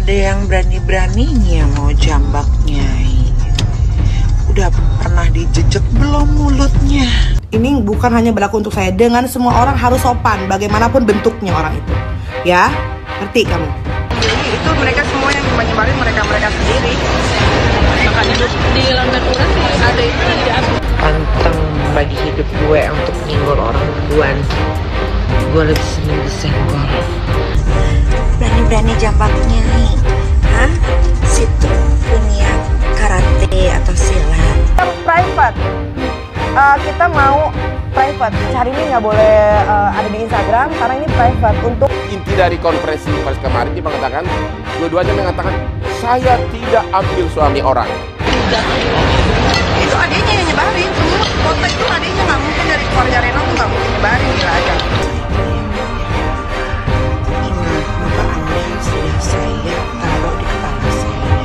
ada yang berani-beraninya mau jambak Nyai. Udah pernah dijejek belum mulutnya? Ini bukan hanya berlaku untuk saya, dengan semua orang harus sopan, bagaimanapun bentuknya orang itu. Ya, ngerti kamu? Jadi itu mereka semua yang nyebarin mereka-mereka sendiri. Makan hidup di London Uran ada itu yang diambil. Panteng bagi hidup gue untuk nyinggol orang duluan. Gue lebih seneng disenggol. Berani-berani jambak Nyai. Hah? Situ punya karate atau silat. Private. Eh, kita mau private. Hari ini nggak boleh eh, ada di Instagram karena ini private untuk inti dari konferensi pers kemarin dia mengatakan dua-duanya mengatakan saya tidak ambil suami orang Itu adiknya yang nyebarin. Semua foto itu adiknya nggak mungkin dari keluarga Reno tuh nggak mungkin nyebarin gila aja. Saya taruh di kepala saya.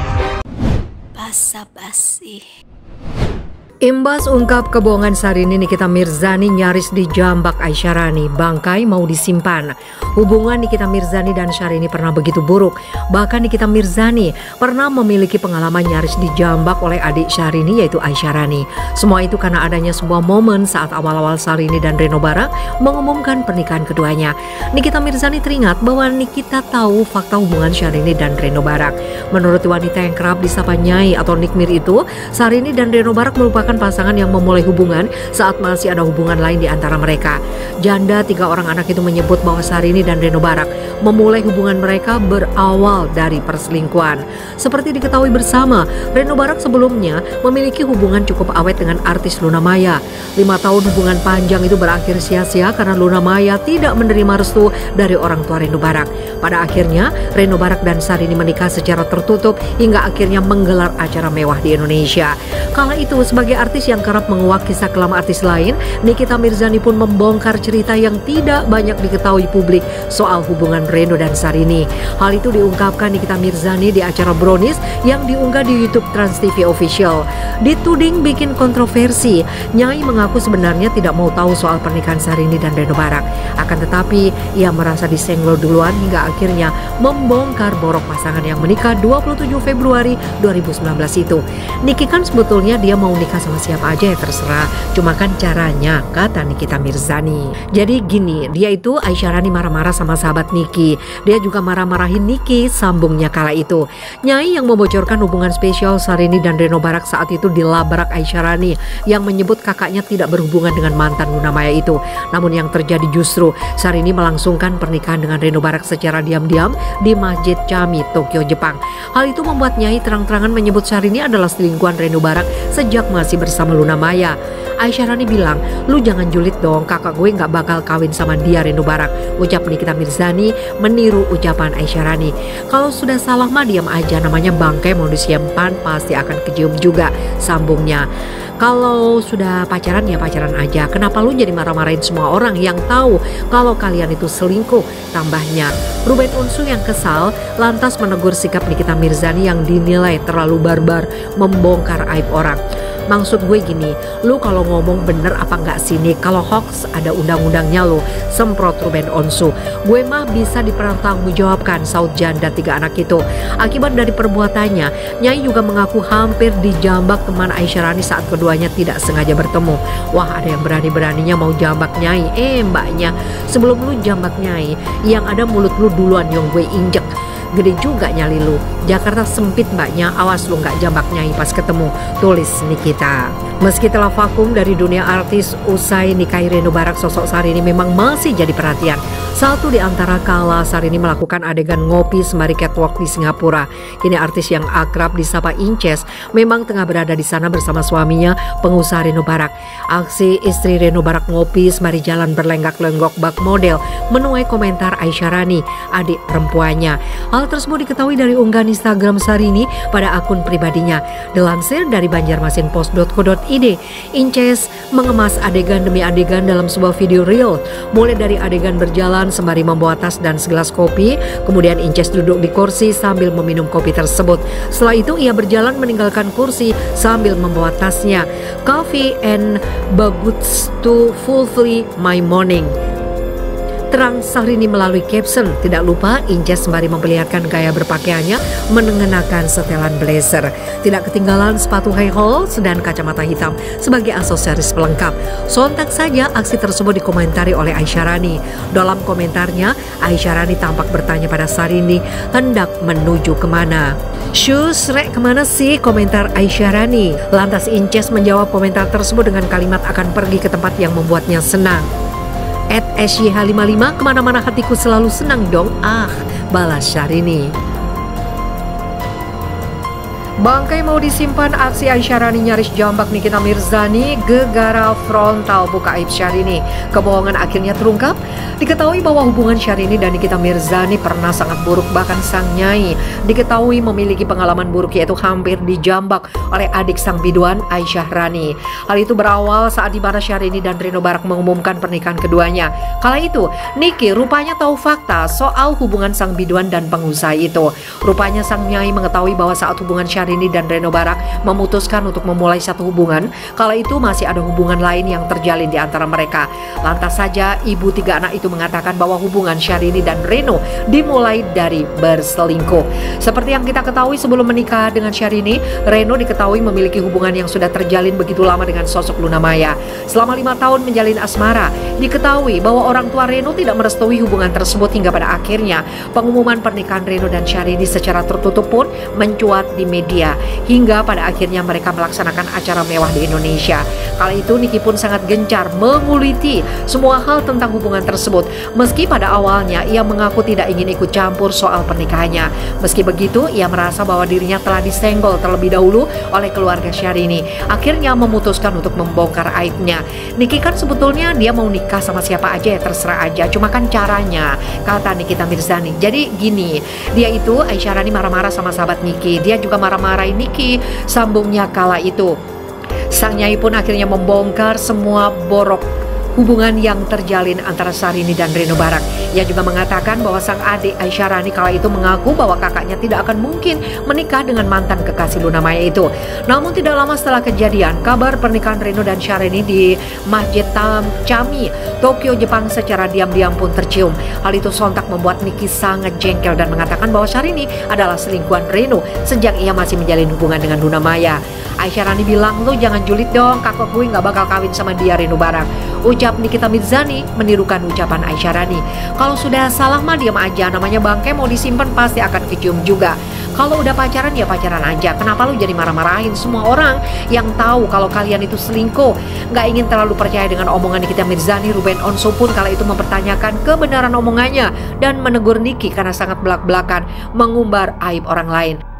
Imbas ungkap kebohongan Sarini Nikita Mirzani nyaris dijambak Aisyarani, bangkai mau disimpan. Hubungan Nikita Mirzani dan Syahrini pernah begitu buruk. Bahkan Nikita Mirzani pernah memiliki pengalaman nyaris dijambak oleh adik Syahrini yaitu Aisyarani. Semua itu karena adanya sebuah momen saat awal-awal Syahrini dan Reno Barak mengumumkan pernikahan keduanya. Nikita Mirzani teringat bahwa Nikita tahu fakta hubungan Syahrini dan Reno Barak. Menurut wanita yang kerap disapa Nyai atau Nikmir itu, Syahrini dan Reno Barak merupakan pasangan yang memulai hubungan saat masih ada hubungan lain di antara mereka. Janda tiga orang anak itu menyebut bahwa Syahrini dan Reno Barak memulai hubungan mereka berawal dari perselingkuhan. Seperti diketahui bersama, Reno Barak sebelumnya memiliki hubungan cukup awet dengan artis Luna Maya. Lima tahun hubungan panjang itu berakhir sia-sia karena Luna Maya tidak menerima restu dari orang tua Reno Barak. Pada akhirnya, Reno Barak dan Syahrini menikah secara tertutup hingga akhirnya menggelar acara mewah di Indonesia. Kala itu sebagai artis yang kerap menguak kisah kelam artis lain, Nikita Mirzani pun membongkar cerita yang tidak banyak diketahui publik soal hubungan Reno dan Sarini. Hal itu diungkapkan Nikita Mirzani di acara Brownies yang diunggah di YouTube Trans TV Official. Dituding bikin kontroversi, Nyai mengaku sebenarnya tidak mau tahu soal pernikahan Sarini dan Reno Barak. Akan tetapi, ia merasa disenggol duluan hingga akhirnya membongkar borok pasangan yang menikah 27 Februari 2019 itu. Niki kan sebetulnya dia mau nikah sama siapa aja ya terserah. Cuma kan caranya, kata Nikita Mirzani. Jadi gini, dia itu Aisyarani marah-marah sama sahabat Niki. Dia juga marah-marahin Niki, sambungnya kala itu. Nyai yang membocorkan hubungan spesial Sarini dan Reno Barak saat itu dilabrak Aisyarani yang menyebut kakaknya tidak berhubungan dengan mantan Luna Maya itu. Namun yang terjadi justru Sarini melangsungkan pernikahan dengan Reno Barak secara diam-diam di Masjid Chami, Tokyo, Jepang. Hal itu membuat Nyai terang-terangan menyebut Sarini adalah selingkuhan Reno Barak sejak masih bersama Luna Maya. Aisyah Rani bilang, lu jangan julid dong kakak gue nggak bakal kawin sama dia Reno Barak. Ucap Nikita Mirzani meniru ucapan Aisyah Rani. Kalau sudah salah mah diam aja namanya bangkai mau disimpan pasti akan kecium juga sambungnya. Kalau sudah pacaran ya pacaran aja. Kenapa lu jadi marah-marahin semua orang yang tahu kalau kalian itu selingkuh? Tambahnya, Ruben Unsu yang kesal lantas menegur sikap Nikita Mirzani yang dinilai terlalu barbar membongkar aib orang. Maksud gue gini, lu kalau ngomong bener apa nggak sini? Kalau hoax ada undang-undangnya lo, semprot Ruben Onsu. Gue mah bisa dipertanggungjawabkan saut janda tiga anak itu. Akibat dari perbuatannya, Nyai juga mengaku hampir dijambak teman Aisyah Rani saat keduanya tidak sengaja bertemu. Wah ada yang berani-beraninya mau jambak Nyai. Eh mbaknya, sebelum lu jambak Nyai, yang ada mulut lu duluan yang gue injek gede juga nyali lu. Jakarta sempit mbaknya, awas lu nggak jambak nyai pas ketemu. Tulis Nikita. Meski telah vakum dari dunia artis, usai nikahi Reno Barak sosok Sarini memang masih jadi perhatian. Satu di antara kala Sarini melakukan adegan ngopi sembari catwalk di Singapura. Kini artis yang akrab disapa Inces memang tengah berada di sana bersama suaminya, pengusaha Reno Barak. Aksi istri Reno Barak ngopi sembari jalan berlenggak-lenggok bak model menuai komentar Aisyah Rani, adik perempuannya. Hal tersebut diketahui dari unggahan Instagram Sarini pada akun pribadinya. Dilansir dari banjarmasinpost.co.id, Inces mengemas adegan demi adegan dalam sebuah video reel. Mulai dari adegan berjalan sembari membawa tas dan segelas kopi, kemudian Inces duduk di kursi sambil meminum kopi tersebut. Setelah itu ia berjalan meninggalkan kursi sambil membawa tasnya. Coffee and baguettes to fulfill my morning. Terang Syahrini melalui caption, tidak lupa Inces sembari memperlihatkan gaya berpakaiannya mengenakan setelan blazer. Tidak ketinggalan sepatu high heels dan kacamata hitam sebagai aksesoris pelengkap. Sontak saja aksi tersebut dikomentari oleh Aisyarani. Dalam komentarnya, Aisyarani tampak bertanya pada Syahrini hendak menuju ke mana. Shus, rek ke mana sih? Komentar Aisyarani. Lantas Inces menjawab komentar tersebut dengan kalimat akan pergi ke tempat yang membuatnya senang. At SYH55 ke mana-mana hatiku selalu senang dong. Ah balas Syahrini Bangkai mau disimpan aksi Aisyarani nyaris jambak Nikita Mirzani gegara frontal buka aib Syahrini. Kebohongan akhirnya terungkap. Diketahui bahwa hubungan Syahrini dan Nikita Mirzani pernah sangat buruk bahkan sang nyai diketahui memiliki pengalaman buruk yaitu hampir dijambak oleh adik sang biduan Aisyah Rani. Hal itu berawal saat di mana Syahrini dan Rino Barak mengumumkan pernikahan keduanya. Kala itu, Niki rupanya tahu fakta soal hubungan sang biduan dan pengusaha itu. Rupanya sang nyai mengetahui bahwa saat hubungan Syahrini Syahrini dan Reno Barak memutuskan untuk memulai satu hubungan, kala itu masih ada hubungan lain yang terjalin di antara mereka. Lantas saja ibu tiga anak itu mengatakan bahwa hubungan Syahrini dan Reno dimulai dari berselingkuh. Seperti yang kita ketahui sebelum menikah dengan Syahrini, Reno diketahui memiliki hubungan yang sudah terjalin begitu lama dengan sosok Luna Maya. Selama lima tahun menjalin asmara, diketahui bahwa orang tua Reno tidak merestui hubungan tersebut hingga pada akhirnya pengumuman pernikahan Reno dan Syahrini secara tertutup pun mencuat di media media hingga pada akhirnya mereka melaksanakan acara mewah di Indonesia. Kala itu Niki pun sangat gencar menguliti semua hal tentang hubungan tersebut meski pada awalnya ia mengaku tidak ingin ikut campur soal pernikahannya. Meski begitu ia merasa bahwa dirinya telah disenggol terlebih dahulu oleh keluarga Syahrini. Akhirnya memutuskan untuk membongkar aibnya. Niki kan sebetulnya dia mau nikah sama siapa aja ya terserah aja. Cuma kan caranya kata Nikita Mirzani. Jadi gini, dia itu Aisyah Rani marah-marah sama sahabat Niki. Dia juga marah marahin Niki, sambungnya kala itu. Sang Nyai pun akhirnya membongkar semua borok hubungan yang terjalin antara Sarini dan Reno Barak. Ia juga mengatakan bahwa sang adik Aisyah Rani kala itu mengaku bahwa kakaknya tidak akan mungkin menikah dengan mantan kekasih Luna Maya itu. Namun tidak lama setelah kejadian, kabar pernikahan Reno dan Syahrini di Masjid Tam Chami, Tokyo, Jepang secara diam-diam pun tercium. Hal itu sontak membuat Niki sangat jengkel dan mengatakan bahwa Syahrini adalah selingkuhan Reno sejak ia masih menjalin hubungan dengan Luna Maya. Aisyah Rani bilang, lo jangan julid dong, kakak gue gak bakal kawin sama dia Reno Barak. Ucap Nikita Mirzani menirukan ucapan Aisyah Rani. Kalau sudah salah mah diam aja, namanya bangke mau disimpan pasti akan kecium juga. Kalau udah pacaran ya pacaran aja. Kenapa lu jadi marah-marahin semua orang yang tahu kalau kalian itu selingkuh? Gak ingin terlalu percaya dengan omongan Nikita Mirzani, Ruben Onso pun kala itu mempertanyakan kebenaran omongannya dan menegur Niki karena sangat belak-belakan mengumbar aib orang lain.